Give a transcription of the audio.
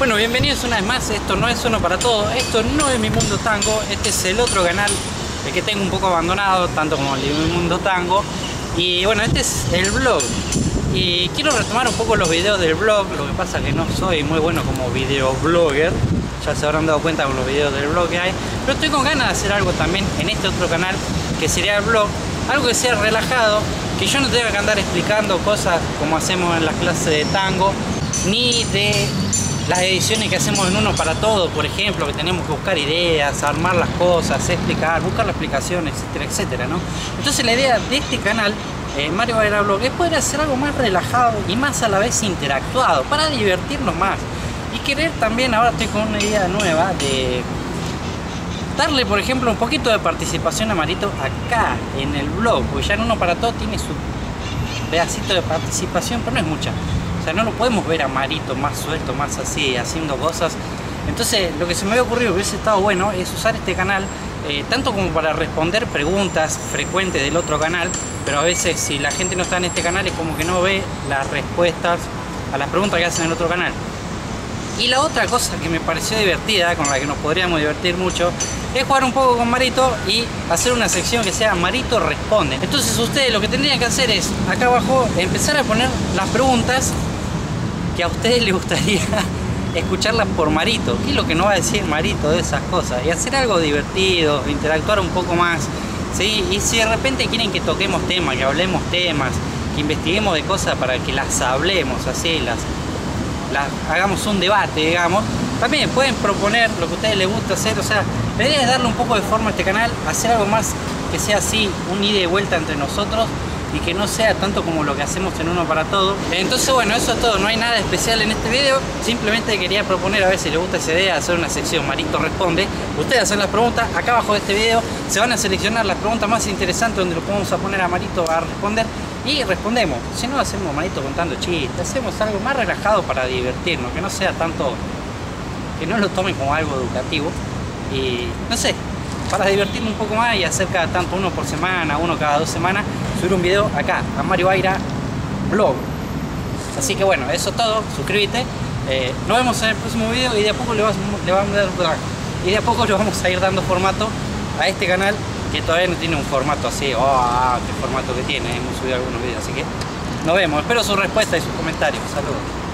Bueno, bienvenidos una vez más, esto no es uno para todos, esto no es Mi Mundo Tango, este es el otro canal, que tengo un poco abandonado, tanto como el de Mi Mundo Tango. Y bueno, este es el blog. Y quiero retomar un poco los videos del blog, lo que pasa que no soy muy bueno como videoblogger, ya se habrán dado cuenta con los videos del blog que hay, pero estoy con ganas de hacer algo también en este otro canal, que sería el blog, algo que sea relajado, que yo no tenga que andar explicando cosas como hacemos en las clases de tango, ni de las ediciones que hacemos en uno para todo, por ejemplo, que tenemos que buscar ideas, armar las cosas, explicar, buscar la explicación, etcétera, etcétera, ¿no? Entonces la idea de este canal, eh, Mario Valera Blog, es poder hacer algo más relajado y más a la vez interactuado, para divertirnos más. Y querer también, ahora estoy con una idea nueva de darle, por ejemplo, un poquito de participación a Marito acá, en el blog, porque ya en uno para todo tiene su pedacito de participación, pero no es mucha. O sea, no lo podemos ver a Marito más suelto, más así, haciendo cosas. Entonces, lo que se me había ocurrido que hubiese estado bueno es usar este canal eh, tanto como para responder preguntas frecuentes del otro canal, pero a veces si la gente no está en este canal es como que no ve las respuestas a las preguntas que hacen en el otro canal. Y la otra cosa que me pareció divertida, con la que nos podríamos divertir mucho, es jugar un poco con Marito y hacer una sección que sea Marito responde. Entonces ustedes lo que tendrían que hacer es, acá abajo, empezar a poner las preguntas que a ustedes les gustaría escucharlas por Marito. ¿Qué es lo que no va a decir Marito de esas cosas? Y hacer algo divertido, interactuar un poco más. ¿sí? Y si de repente quieren que toquemos temas, que hablemos temas, que investiguemos de cosas para que las hablemos, así, las, las hagamos un debate, digamos, también pueden proponer lo que a ustedes les gusta hacer. O sea, la idea es darle un poco de forma a este canal, hacer algo más que sea así, un ida y vuelta entre nosotros y que no sea tanto como lo que hacemos en uno para todo. Entonces bueno, eso es todo, no hay nada especial en este video, simplemente quería proponer a ver si les gusta esa idea, hacer una sección Marito Responde. Ustedes hacen las preguntas, acá abajo de este video se van a seleccionar las preguntas más interesantes donde lo podemos a poner a Marito a responder y respondemos. Si no, hacemos Marito contando chistes, hacemos algo más relajado para divertirnos, que no sea tanto, que no lo tomen como algo educativo y no sé, para divertirme un poco más y hacer cada tanto uno por semana, uno cada dos semanas, subir un video acá, a Mario Aira Blog. Así que bueno, eso es todo, suscríbete. Eh, nos vemos en el próximo video y de a poco le, vamos, le vamos a y de a poco le vamos a ir dando formato a este canal que todavía no tiene un formato así, oh, qué formato que tiene, hemos subido algunos videos, así que nos vemos, espero su respuesta y sus comentarios, saludos.